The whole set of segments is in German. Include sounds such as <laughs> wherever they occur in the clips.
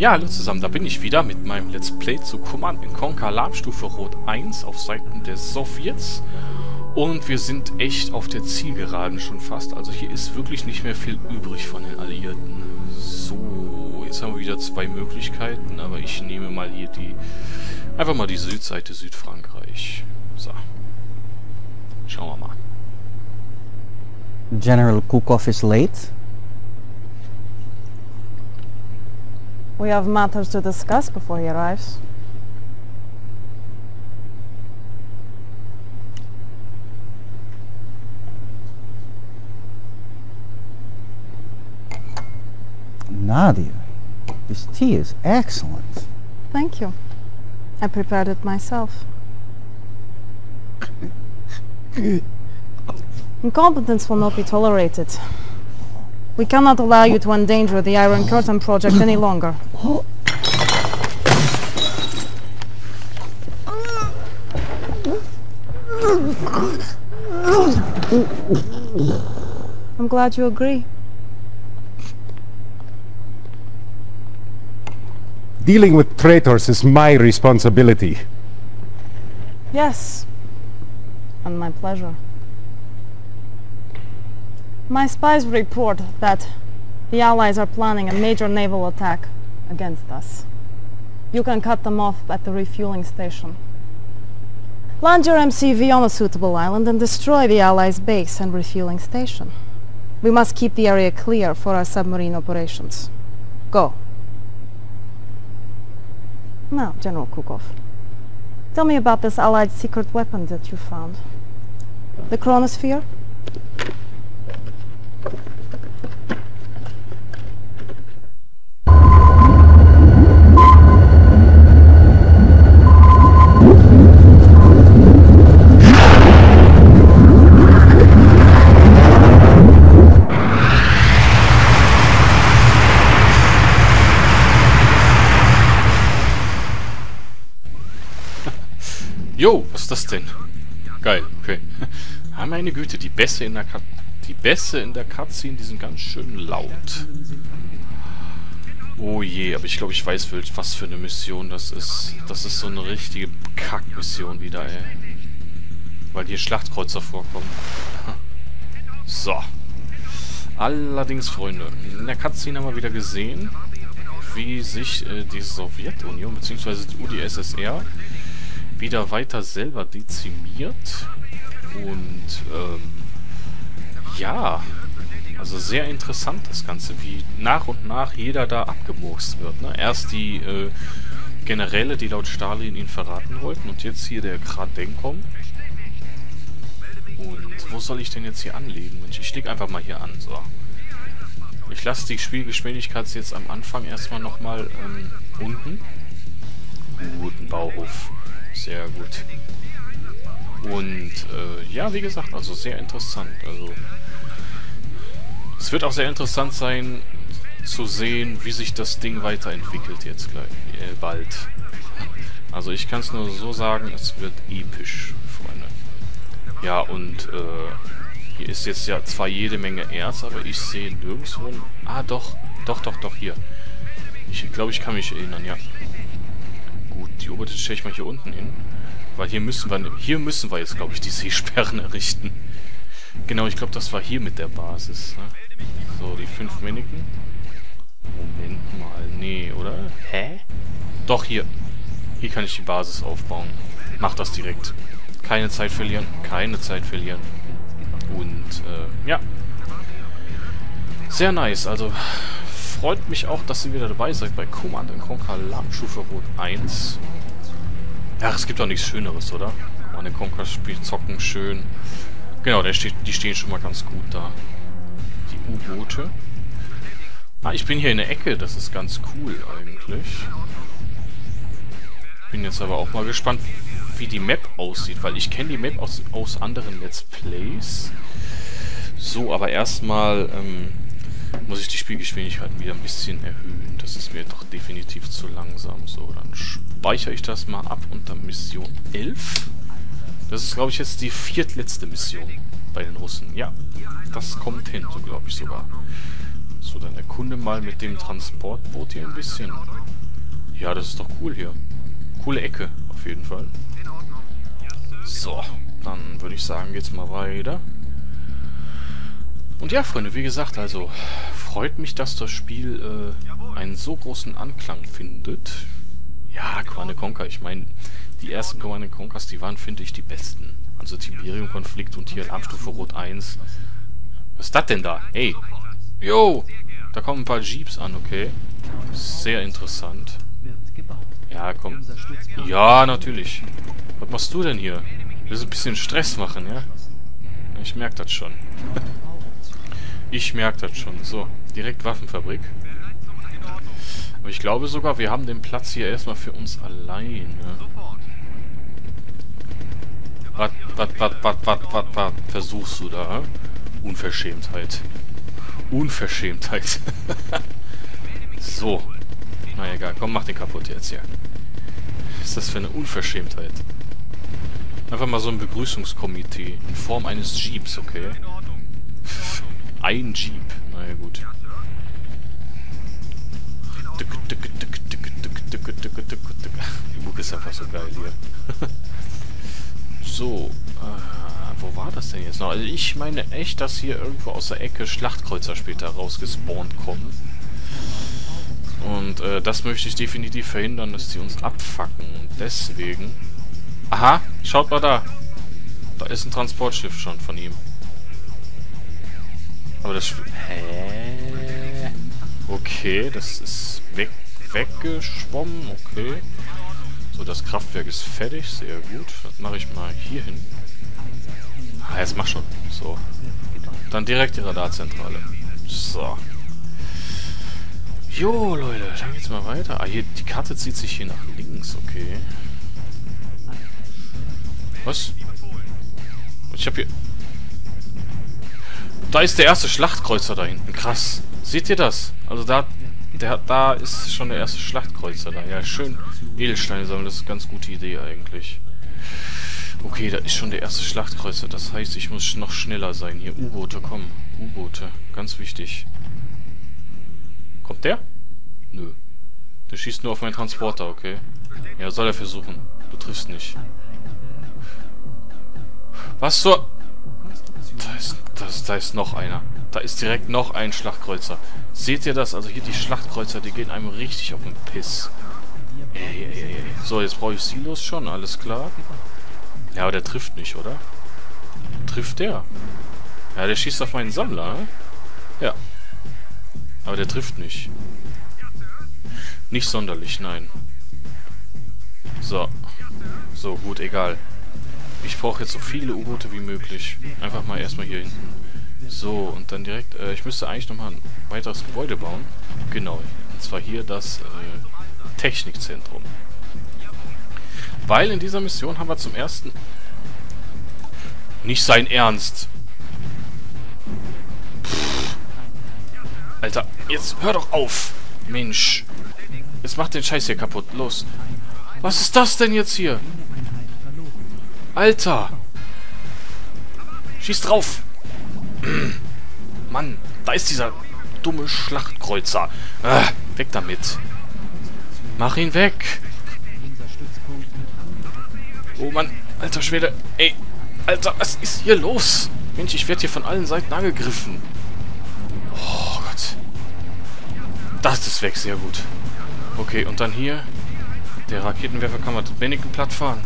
Ja, hallo zusammen, da bin ich wieder mit meinem Let's Play zu Command Conquer Alarmstufe Rot 1 auf Seiten des Sowjets. Und wir sind echt auf der Zielgeraden schon fast. Also hier ist wirklich nicht mehr viel übrig von den Alliierten. So, jetzt haben wir wieder zwei Möglichkeiten, aber ich nehme mal hier die... Einfach mal die Südseite Südfrankreich. So. Schauen wir mal. General Kukov is late. We have matters to discuss before he arrives. Nadia, this tea is excellent. Thank you. I prepared it myself. <laughs> Incompetence will not be tolerated. We cannot allow you to endanger the Iron Curtain project any longer. I'm glad you agree. Dealing with traitors is my responsibility. Yes. And my pleasure. My spies report that the Allies are planning a major naval attack against us. You can cut them off at the refueling station. Land your MCV on a suitable island and destroy the Allies' base and refueling station. We must keep the area clear for our submarine operations. Go. Now, General Kukov, tell me about this Allied secret weapon that you found. The chronosphere? Jo, was ist das denn? Geil, okay. <laughs> Ah, meine Güte, die Bässe in der Cut die Bässe in der Cutscene, die sind ganz schön laut. Oh je, aber ich glaube, ich weiß, was für eine Mission das ist. Das ist so eine richtige Kackmission wieder, ey. Weil hier Schlachtkreuzer vorkommen. <laughs> So. Allerdings, Freunde, in der Cutscene haben wir wieder gesehen, wie sich äh, die Sowjetunion bzw. die UdSSR wieder weiter selber dezimiert und ähm, ja, also sehr interessant das Ganze, wie nach und nach jeder da abgemurkst wird. Ne? Erst die äh, Generäle, die laut Stalin ihn verraten wollten und jetzt hier der Kradenkom. Und wo soll ich denn jetzt hier anlegen? Mensch, ich leg einfach mal hier an, so. Ich lasse die Spielgeschwindigkeit jetzt am Anfang erstmal nochmal ähm, unten. Guten Bauhof. Sehr gut. Und äh, ja, wie gesagt, also sehr interessant. Also es wird auch sehr interessant sein zu sehen, wie sich das Ding weiterentwickelt jetzt gleich äh, bald. Also ich kann es nur so sagen, es wird episch, Freunde. Ja, und äh, hier ist jetzt ja zwar jede Menge Erz, aber ich sehe nirgendwo... Ah, doch, doch, doch, doch, hier. Ich glaube, ich kann mich erinnern, ja. Gut, die Oberste stelle ich mal hier unten hin. Weil hier müssen wir, hier müssen wir jetzt, glaube ich, die <laughs> Seesperren errichten. Genau, ich glaube, das war hier mit der Basis. Ne? So, die fünf Miniken. Moment mal, nee, oder? Hä? Doch, hier. Hier kann ich die Basis aufbauen. Mach das direkt. Keine Zeit verlieren, keine Zeit verlieren. Und, äh, ja. Sehr nice, also freut mich auch, dass ihr wieder dabei seid bei Command Conquer Alarmstufe Rot 1. Ach, es gibt doch nichts Schöneres, oder? Meine Conquer-Spiel zocken schön. Genau, steht, die stehen schon mal ganz gut da. Die U-Boote. Ah, ich bin hier in der Ecke. Das ist ganz cool eigentlich. Bin jetzt aber auch mal gespannt, wie die Map aussieht, weil ich kenne die Map aus, aus anderen Let's Plays. So, aber erstmal ähm, muss ich die Spielgeschwindigkeit wieder ein bisschen erhöhen. Das ist mir doch definitiv zu langsam. So, dann speichere ich das mal ab unter Mission 11. Das ist, glaube ich, jetzt die viertletzte Mission bei den Russen. Ja, das kommt hin, so glaube ich sogar. So, dann erkunde mal mit dem Transportboot hier ein bisschen. Ja, das ist doch cool hier. Coole Ecke, auf jeden Fall. So, dann würde ich sagen, geht's mal weiter. Und ja, Freunde, wie gesagt, also freut mich, dass das Spiel äh, einen so großen Anklang findet. Ja, Command Conquer, ich meine, die ersten Command Conquers, die waren, finde ich, die besten. Also Tiberium-Konflikt und hier Alarmstufe Rot 1. Was ist das denn da? Hey! Yo! Da kommen ein paar Jeeps an, okay. Sehr interessant. Ja, komm. Ja, natürlich. Was machst du denn hier? Willst du ein bisschen Stress machen, ja? Ich merke das schon. <laughs> ich merke das schon. So, direkt Waffenfabrik. Aber ich glaube sogar, wir haben den Platz hier erstmal für uns alleine. Was, was, was, was, was, was, was versuchst du da? Unverschämtheit. Unverschämtheit. <laughs> so. Na egal, komm, mach den kaputt jetzt hier. Was ist das für eine Unverschämtheit? Einfach mal so ein Begrüßungskomitee in Form eines Jeeps, okay? <laughs> Ein Jeep. Naja, gut. Die Mucke ist einfach so geil hier. <laughs> so, äh, wo war das denn jetzt noch? Also ich meine echt, dass hier irgendwo aus der Ecke Schlachtkreuzer später rausgespawnt kommen. Und äh, das möchte ich definitiv verhindern, dass die uns abfacken. Und deswegen... Aha, schaut mal da. Da ist ein Transportschiff schon von ihm. Aber das... Hä? Okay, das ist weg, weggeschwommen. Okay. So, das Kraftwerk ist fertig. Sehr gut. Das mache ich mal hier hin. Ah, jetzt mach schon. So. Dann direkt die Radarzentrale. So. Jo, Leute, dann geht's mal weiter. Ah, hier, die Karte zieht sich hier nach links, okay. Was? Ich hab hier... Da ist der erste Schlachtkreuzer da hinten. Krass. Seht ihr das? Also da... Der, da ist schon der erste Schlachtkreuzer da. Ja, schön Edelsteine sammeln. Das ist eine ganz gute Idee eigentlich. Okay, da ist schon der erste Schlachtkreuzer. Das heißt, ich muss noch schneller sein. Hier, U-Boote, komm. U-Boote. Ganz wichtig. Kommt der? Nö. Der schießt nur auf meinen Transporter, okay. Ja, soll er versuchen. Du triffst nicht. Was zur... Da ist, das, da ist noch einer. Da ist direkt noch ein Schlachtkreuzer. Seht ihr das? Also hier die Schlachtkreuzer, die gehen einem richtig auf den Piss. Ey, ey, ey. So, jetzt brauche ich Silos schon, alles klar. Ja, aber der trifft nicht, oder? Trifft der? Ja, der schießt auf meinen Sammler, ne? Ja. Aber der trifft nicht. Nicht sonderlich, nein. So. So, gut, egal. Ich brauche jetzt so viele U-Boote wie möglich. Einfach mal erstmal hier hinten. So, und dann direkt... Äh, ich müsste eigentlich nochmal ein weiteres Gebäude bauen. Genau. Und zwar hier das äh, Technikzentrum. Weil in dieser Mission haben wir zum ersten... Nicht sein Ernst. Pff. Alter, jetzt hör doch auf. Mensch. Jetzt macht den Scheiß hier kaputt. Los. Was ist das denn jetzt hier? Alter. Schieß drauf. Mann, da ist dieser dumme Schlachtkreuzer. Ah, weg damit. Mach ihn weg. Oh Mann, alter Schwede. Ey, Alter, was ist hier los? Mensch, ich werde hier von allen Seiten angegriffen. Oh Gott. Das ist weg, sehr gut. Okay, und dann hier. Der Raketenwerfer kann man wenig platt fahren.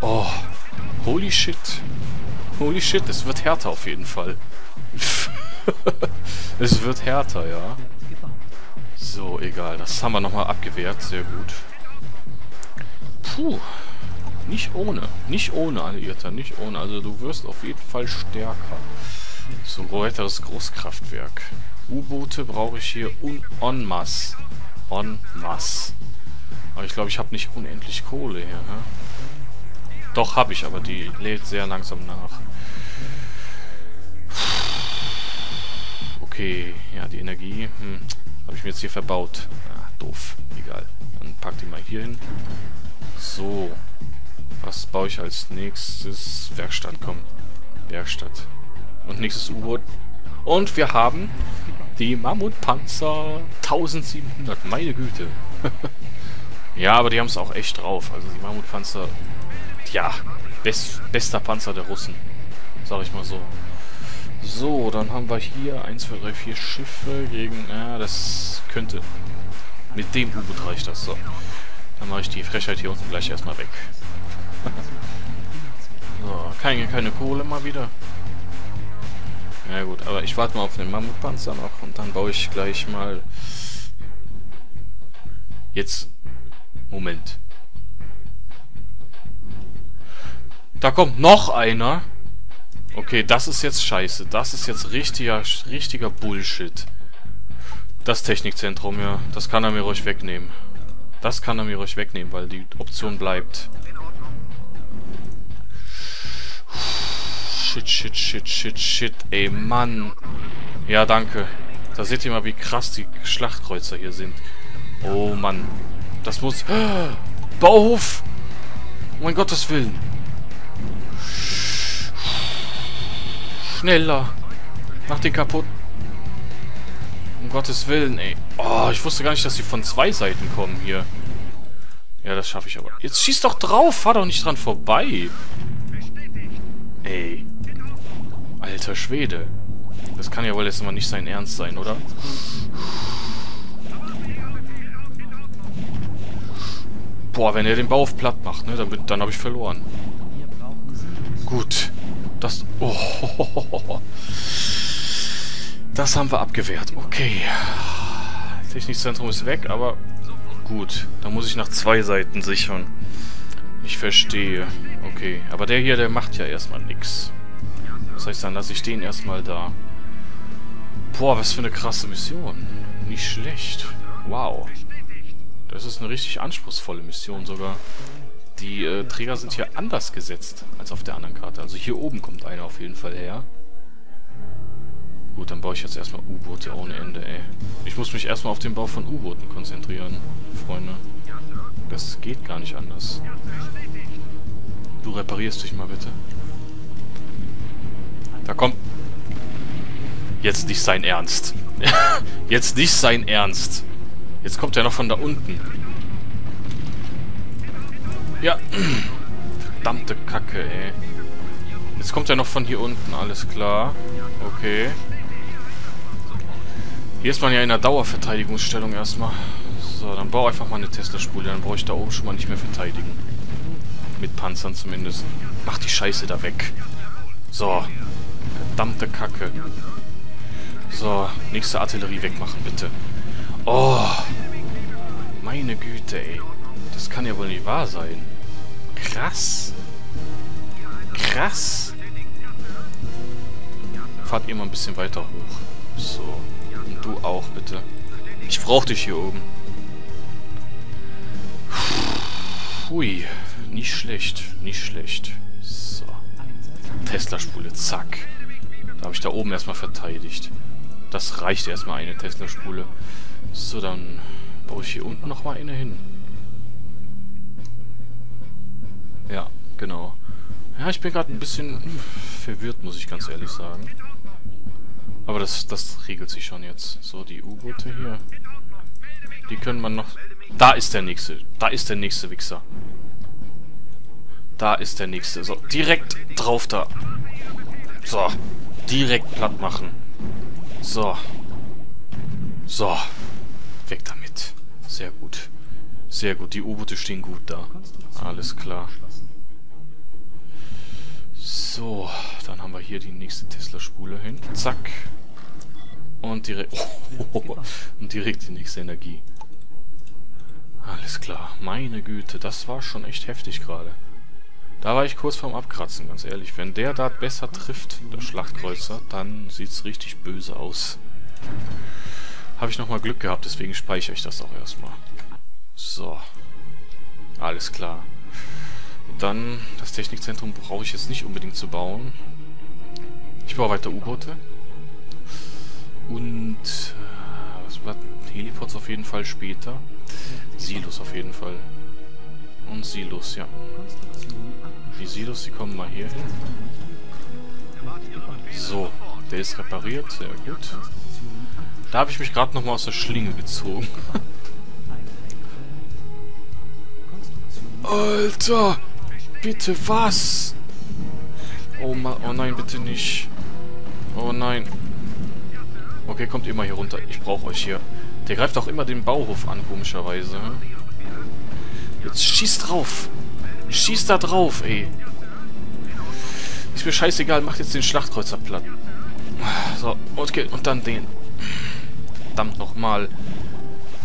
Oh. Holy shit. Holy shit, es wird härter auf jeden Fall. <laughs> es wird härter, ja. So, egal. Das haben wir nochmal abgewehrt. Sehr gut. Puh. Nicht ohne. Nicht ohne, Alliierter. Nicht ohne. Also du wirst auf jeden Fall stärker. So ein weiteres Großkraftwerk. U-Boote brauche ich hier un en masse. En masse. Aber ich glaube, ich habe nicht unendlich Kohle hier. Ne? Doch, habe ich, aber die lädt sehr langsam nach. Okay, ja, die Energie hm, habe ich mir jetzt hier verbaut. Ah, doof. Egal. Dann pack die mal hier hin. So. Was baue ich als nächstes? Werkstatt, komm. Werkstatt. Und nächstes U-Boot. Und wir haben die Mammutpanzer 1700. Meine Güte. <laughs> ja, aber die haben es auch echt drauf. Also die Mammutpanzer, ja, best, bester Panzer der Russen. Sag ich mal so. So, dann haben wir hier 1, 2, 3, 4 Schiffe gegen... Ja, das könnte... Mit dem U-Boot reicht das. So. Dann mache ich die Frechheit hier unten gleich erstmal weg. <laughs> so, keine, keine Kohle mal wieder. Ja gut, aber ich warte mal auf den Mammutpanzer noch und dann baue ich gleich mal... Jetzt... Moment. Da kommt noch einer. Okay, das ist jetzt scheiße. Das ist jetzt richtiger, richtiger Bullshit. Das Technikzentrum, ja. Das kann er mir ruhig wegnehmen. Das kann er mir ruhig wegnehmen, weil die Option bleibt. Shit, shit, shit, shit, shit. Ey, Mann. Ja, danke. Da seht ihr mal, wie krass die Schlachtkreuzer hier sind. Oh, Mann. Das muss... <gasps> Bauhof! Um mein Gottes Willen. Schneller. Mach den kaputt. Um Gottes Willen, ey. Oh, ich wusste gar nicht, dass sie von zwei Seiten kommen hier. Ja, das schaffe ich aber. Jetzt schieß doch drauf. Fahr doch nicht dran vorbei. Ey. Alter Schwede. Das kann ja wohl jetzt mal nicht sein Ernst sein, oder? Boah, wenn er den Bau auf platt macht, ne, dann, dann habe ich verloren. Gut. Das... Oh. Das haben wir abgewehrt. Okay. Technikzentrum ist weg, aber gut. Da muss ich nach zwei Seiten sichern. Ich verstehe. Okay. Aber der hier, der macht ja erstmal nichts. Das heißt, dann lasse ich den erstmal da. Boah, was für eine krasse Mission. Nicht schlecht. Wow. Das ist eine richtig anspruchsvolle Mission sogar. Die äh, Träger sind hier anders gesetzt als auf der anderen Karte. Also hier oben kommt einer auf jeden Fall her. Gut, dann baue ich jetzt erstmal U-Boote ohne Ende, ey. Ich muss mich erstmal auf den Bau von U-Booten konzentrieren, Freunde. Das geht gar nicht anders. Du reparierst dich mal bitte. Da kommt... Jetzt nicht sein Ernst. <laughs> Jetzt nicht sein Ernst. Jetzt kommt er noch von da unten. Ja. Verdammte Kacke, ey. Jetzt kommt er noch von hier unten, alles klar. Okay. Hier ist man ja in der Dauerverteidigungsstellung erstmal. So, dann baue einfach mal eine Tesla-Spule. Dann brauche ich da oben schon mal nicht mehr verteidigen. Mit Panzern zumindest. Mach die Scheiße da weg. So. Verdammte Kacke. So, nächste Artillerie wegmachen, bitte. Oh. Meine Güte, ey. Das kann ja wohl nicht wahr sein. Krass. Krass. Fahrt ihr mal ein bisschen weiter hoch. So. Und du auch, bitte. Ich brauch dich hier oben. Hui. Nicht schlecht. Nicht schlecht. So. Tesla-Spule. Zack. Da habe ich da oben erstmal verteidigt. Das reicht erstmal eine Tesla-Spule. So, dann baue ich hier unten nochmal eine hin. Ja, genau. Ja, ich bin gerade ein bisschen verwirrt, muss ich ganz ehrlich sagen. Aber das, das regelt sich schon jetzt. So, die U-Boote hier. Die können man noch... Da ist der nächste. Da ist der nächste Wichser. Da ist der nächste. So, direkt drauf da. So. Direkt platt machen. So. So. Weg damit. Sehr gut. Sehr gut. Die U-Boote stehen gut da. Alles klar. So, dann haben wir hier die nächste Tesla-Spule hin. Zack. Und direkt... Oh, <laughs> und direkt die nächste Energie. Alles klar. Meine Güte, das war schon echt heftig gerade. Da war ich kurz vorm Abkratzen, ganz ehrlich. Wenn der da besser trifft, der Schlachtkreuzer, dann sieht's richtig böse aus. Habe ich nochmal Glück gehabt, deswegen speichere ich das auch erstmal. So. Alles klar. Dann, das Technikzentrum brauche ich jetzt nicht unbedingt zu bauen. Ich baue weiter U-Boote. Und äh, was war Helipods auf jeden Fall später. Silos auf jeden Fall. Und Silos, ja. Die Silos, die kommen mal hier hin. So. Der ist repariert, sehr gut. Da habe ich mich gerade nochmal aus der Schlinge gezogen. <laughs> Alter! Bitte was? Oh, oh nein, bitte nicht. Oh nein. Okay, kommt immer hier runter. Ich brauche euch hier. Der greift auch immer den Bauhof an, komischerweise. Jetzt schießt drauf. Schießt da drauf, ey. Ist mir scheißegal, macht jetzt den Schlachtkreuzer platt. So, okay, und dann den. Verdammt nochmal.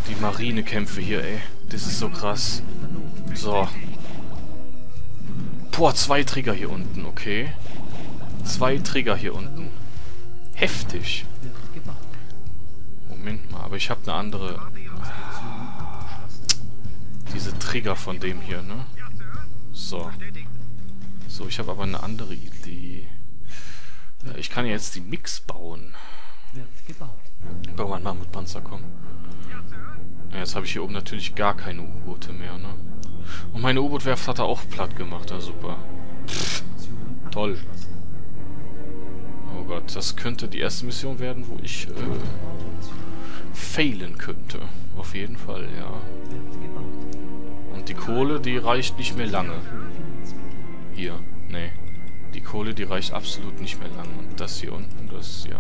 Die Marinekämpfe hier, ey. Das ist so krass. So. Boah, zwei Trigger hier unten, okay. Zwei Trigger hier unten. Heftig. Moment mal, aber ich habe eine andere... Diese Trigger von dem hier, ne? So. So, ich habe aber eine andere Idee. Ich kann jetzt die Mix bauen. Bau mal Mammutpanzer, komm. Ja, jetzt habe ich hier oben natürlich gar keine U-Boote mehr, ne? Und meine U-Boot-Werft hat er auch platt gemacht, ja super. Pff, toll. Oh Gott, das könnte die erste Mission werden, wo ich äh, failen könnte. Auf jeden Fall, ja. Und die Kohle, die reicht nicht mehr lange. Hier, nee. Die Kohle, die reicht absolut nicht mehr lange. Und das hier unten, das, ja.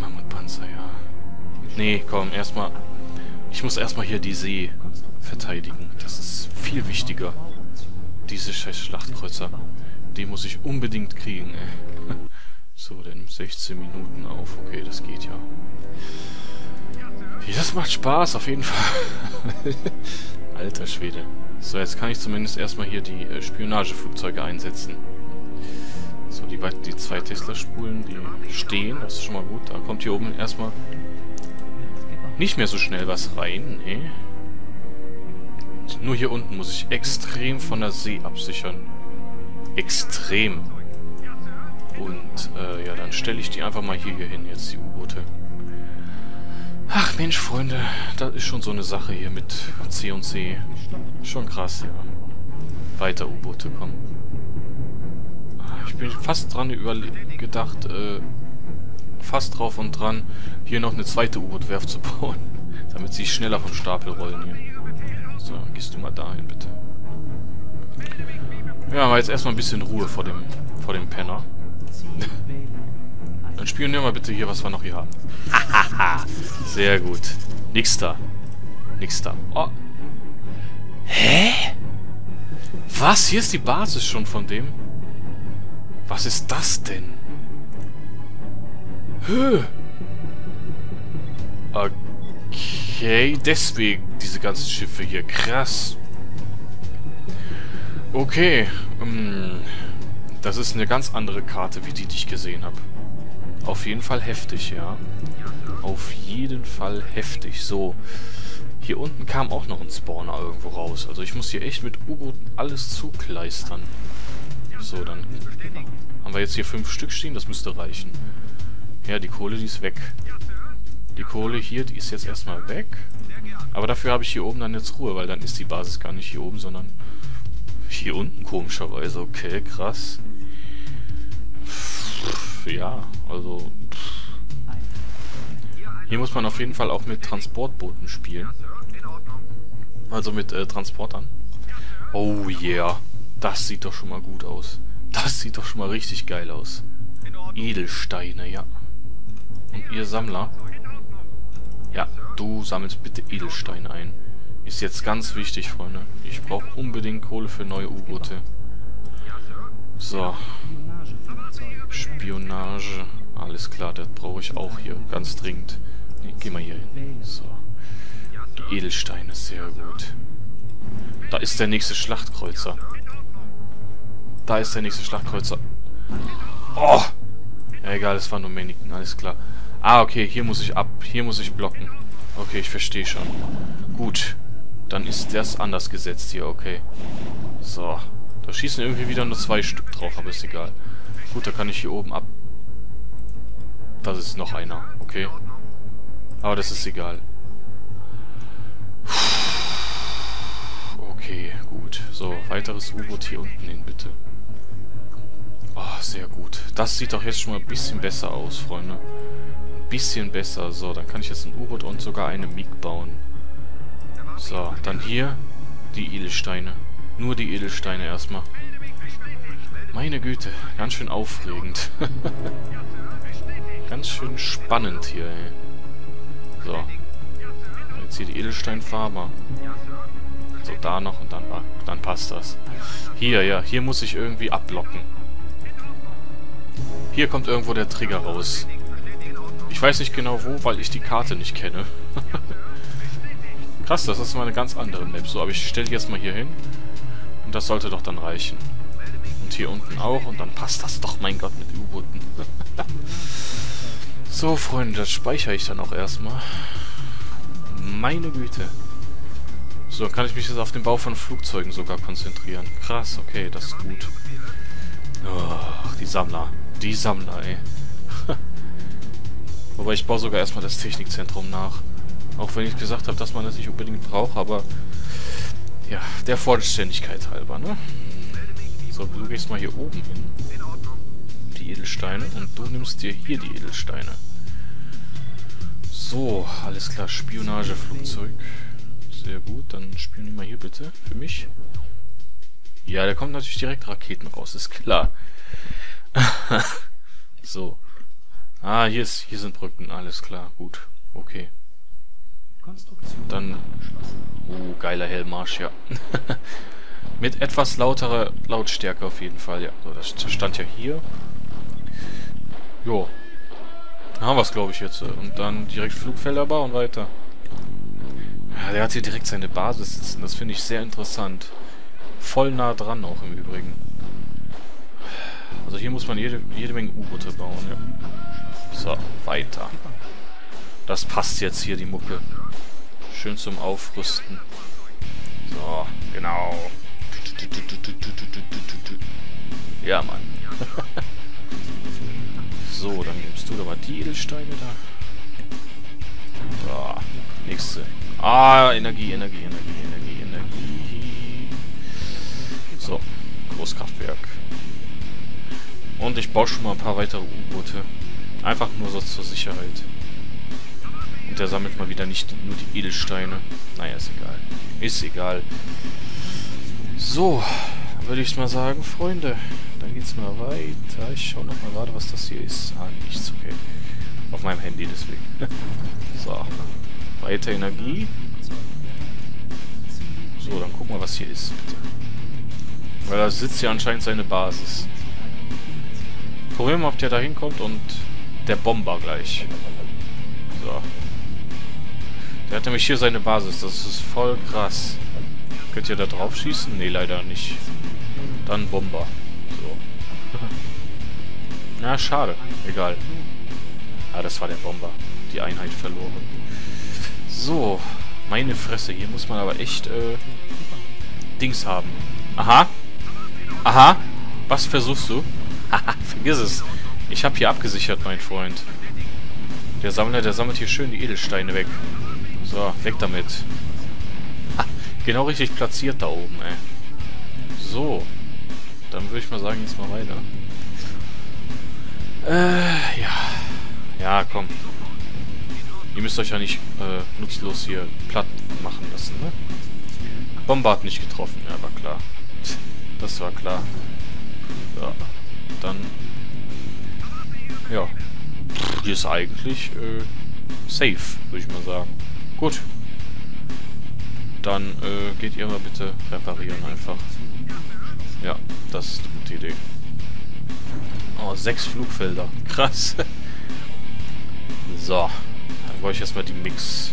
Mammutpanzer, ja. Nee, komm, erstmal... Ich muss erstmal hier die See verteidigen. Das ist viel wichtiger. Diese scheiß Schlachtkreuzer. Die muss ich unbedingt kriegen, ey. <laughs> So, dann 16 Minuten auf. Okay, das geht ja. Das macht Spaß, auf jeden <laughs> Fall. Alter Schwede. So, jetzt kann ich zumindest erstmal hier die äh, Spionageflugzeuge einsetzen. So, die, die zwei Tesla-Spulen, die stehen. Das ist schon mal gut. Da kommt hier oben erstmal nicht mehr so schnell was rein. Nee. Nur hier unten muss ich extrem von der See absichern. Extrem. Und, äh, ja, dann stelle ich die einfach mal hier, hier hin, jetzt die U-Boote. Ach Mensch, Freunde, das ist schon so eine Sache hier mit C und C. Schon krass, ja. Weiter U-Boote kommen. Ich bin fast dran gedacht, äh, fast drauf und dran, hier noch eine zweite U-Boot-Werft zu <laughs> bauen. Damit sie schneller vom Stapel rollen hier. So, gehst du mal dahin, bitte. Ja, aber jetzt erstmal ein bisschen Ruhe vor dem, vor dem Penner. <laughs> Dann spionier mal bitte hier, was wir noch hier haben. <laughs> Sehr gut. Nix da. Nix da. Oh. Hä? Was? Hier ist die Basis schon von dem? Was ist das denn? Höh. Okay, deswegen diese ganzen Schiffe hier. Krass. Okay. Um, das ist eine ganz andere Karte, wie die, die ich gesehen habe. Auf jeden Fall heftig, ja. Auf jeden Fall heftig. So. Hier unten kam auch noch ein Spawner irgendwo raus. Also ich muss hier echt mit U-Booten alles zukleistern. So, dann haben wir jetzt hier fünf Stück stehen. Das müsste reichen. Ja, die Kohle, die ist weg. Die Kohle hier, die ist jetzt erstmal weg. Aber dafür habe ich hier oben dann jetzt Ruhe, weil dann ist die Basis gar nicht hier oben, sondern hier unten komischerweise. Okay, krass. Ja, also... Hier muss man auf jeden Fall auch mit Transportbooten spielen. Also mit äh, Transportern. Oh yeah. Das sieht doch schon mal gut aus. Das sieht doch schon mal richtig geil aus. Edelsteine, ja. Und ihr Sammler? Ja, du sammelst bitte Edelsteine ein. Ist jetzt ganz wichtig, Freunde. Ich brauche unbedingt Kohle für neue U-Boote. So. Spionage. Alles klar, das brauche ich auch hier. Ganz dringend. Nee, geh mal hier hin. So. Die Edelsteine, sehr gut. Da ist der nächste Schlachtkreuzer. Da ist der nächste Schlachtkreuzer. Oh! Ja, egal, es war nur Maniken, alles klar. Ah, okay, hier muss ich ab. Hier muss ich blocken. Okay, ich verstehe schon. Gut. Dann ist das anders gesetzt hier, okay. So. Da schießen irgendwie wieder nur zwei Stück drauf, aber ist egal. Gut, da kann ich hier oben ab... Das ist noch einer, okay. Aber das ist egal. Okay, gut. So, weiteres U-Boot hier unten hin, bitte. Sehr gut. Das sieht doch jetzt schon mal ein bisschen besser aus, Freunde. Ein bisschen besser. So, dann kann ich jetzt ein U-Boot und sogar eine MiG bauen. So, dann hier die Edelsteine. Nur die Edelsteine erstmal. Meine Güte, ganz schön aufregend. <laughs> ganz schön spannend hier, ey. So. Jetzt hier die Edelsteinfarbe. So, da noch und dann, dann passt das. Hier, ja, hier muss ich irgendwie ablocken. Hier kommt irgendwo der Trigger raus. Ich weiß nicht genau wo, weil ich die Karte nicht kenne. <laughs> Krass, das ist mal eine ganz andere Map. So, aber ich stelle die jetzt mal hier hin. Und das sollte doch dann reichen. Und hier unten auch. Und dann passt das doch, mein Gott, mit U-Booten. <laughs> so, Freunde, das speichere ich dann auch erstmal. Meine Güte. So, dann kann ich mich jetzt auf den Bau von Flugzeugen sogar konzentrieren. Krass, okay, das ist gut. Oh, die Sammler. Die Sammler, ey. <laughs> Wobei ich baue sogar erstmal das Technikzentrum nach. Auch wenn ich gesagt habe, dass man das nicht unbedingt braucht, aber ja, der Vollständigkeit halber, ne? So, du gehst mal hier oben hin. Die Edelsteine. Und du nimmst dir hier die Edelsteine. So, alles klar. Spionageflugzeug. Sehr gut. Dann spielen wir mal hier bitte. Für mich. Ja, da kommen natürlich direkt Raketen raus, ist klar. <laughs> so. Ah, hier, ist, hier sind Brücken. Alles klar. Gut. Okay. Dann... Oh, geiler Hellmarsch, ja. <laughs> Mit etwas lauterer Lautstärke auf jeden Fall, ja. So, das stand ja hier. Jo. Da haben wir es, glaube ich, jetzt. Und dann direkt Flugfelder bauen und weiter. Ja, der hat hier direkt seine Basis sitzen. Das finde ich sehr interessant. Voll nah dran auch im Übrigen. Also hier muss man jede, jede Menge U-Boote bauen, ja. So, weiter. Das passt jetzt hier, die Mucke. Schön zum Aufrüsten. So, genau. Ja, Mann. <laughs> so, dann nimmst du da mal die Edelsteine da. So, nächste. Ah, Energie, Energie, Energie, Energie, Energie. So, Großkraftwerk. Und ich baue schon mal ein paar weitere U-Boote. Einfach nur so zur Sicherheit. Und der sammelt mal wieder nicht nur die Edelsteine. Naja, ist egal. Ist egal. So, würde ich mal sagen, Freunde. Dann geht's mal weiter. Ich schaue noch mal gerade, was das hier ist. Ah, nichts, okay. Auf meinem Handy deswegen. <laughs> so. Weiter Energie. So, dann gucken wir, was hier ist, bitte. Weil da sitzt ja anscheinend seine Basis. Probieren wir, ob der da hinkommt und der Bomber gleich. So. Der hat nämlich hier seine Basis. Das ist voll krass. Könnt ihr da drauf schießen? Nee, leider nicht. Dann Bomber. So. <laughs> Na, schade. Egal. Ah, das war der Bomber. Die Einheit verloren. So. Meine Fresse. Hier muss man aber echt, äh, Dings haben. Aha. Aha. Was versuchst du? <laughs> Vergiss es. Ich habe hier abgesichert, mein Freund. Der Sammler, der sammelt hier schön die Edelsteine weg. So, weg damit. Ha, genau richtig platziert da oben, ey. So. Dann würde ich mal sagen, jetzt mal weiter. Äh, ja. Ja, komm. Ihr müsst euch ja nicht äh, nutzlos hier platt machen lassen, ne? Bombard nicht getroffen, ja, war klar. <laughs> Das war klar. Ja. Dann... Ja. Hier ist eigentlich äh, safe, würde ich mal sagen. Gut. Dann äh, geht ihr mal bitte reparieren einfach. Ja, das ist eine gute Idee. Oh, sechs Flugfelder. <laughs> Krass. so. Dann brauche ich erstmal die Mix.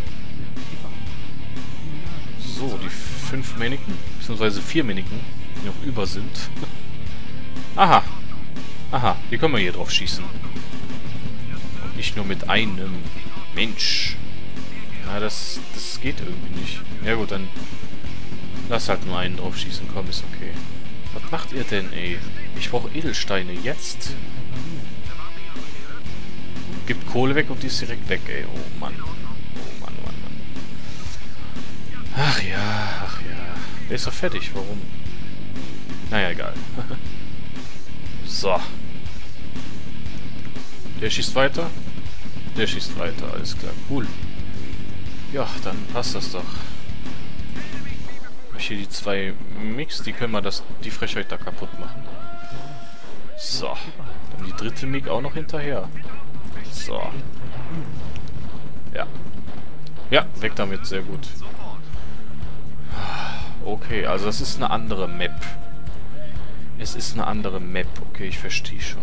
So, die fünf Männchen, beziehungsweise vier Männchen, die noch über sind. <laughs> Aha. Aha, die können wir hier drauf schießen. Und nicht nur mit einem. Mensch. Ja, das, das geht irgendwie nicht. Ja gut, dann lass halt nur einen drauf schießen. Komm, ist okay. Was macht ihr denn, ey? Ich brauche Edelsteine. Jetzt? Gibt Kohle weg und die ist direkt weg, ey. Oh Mann. Oh Mann, Mann, Mann. Ach ja, ach ja. Der ist doch fertig. Warum? Naja, egal. <laughs> so. Der schießt weiter. Der schießt weiter, alles klar. Cool. Ja, dann passt das doch. Hier die zwei Mix, die können wir das, die Frechheit da kaputt machen. So. Dann die dritte Mig auch noch hinterher. So. Ja. Ja, weg damit, sehr gut. Okay, also das ist eine andere Map. Es ist eine andere Map. Okay, ich verstehe schon.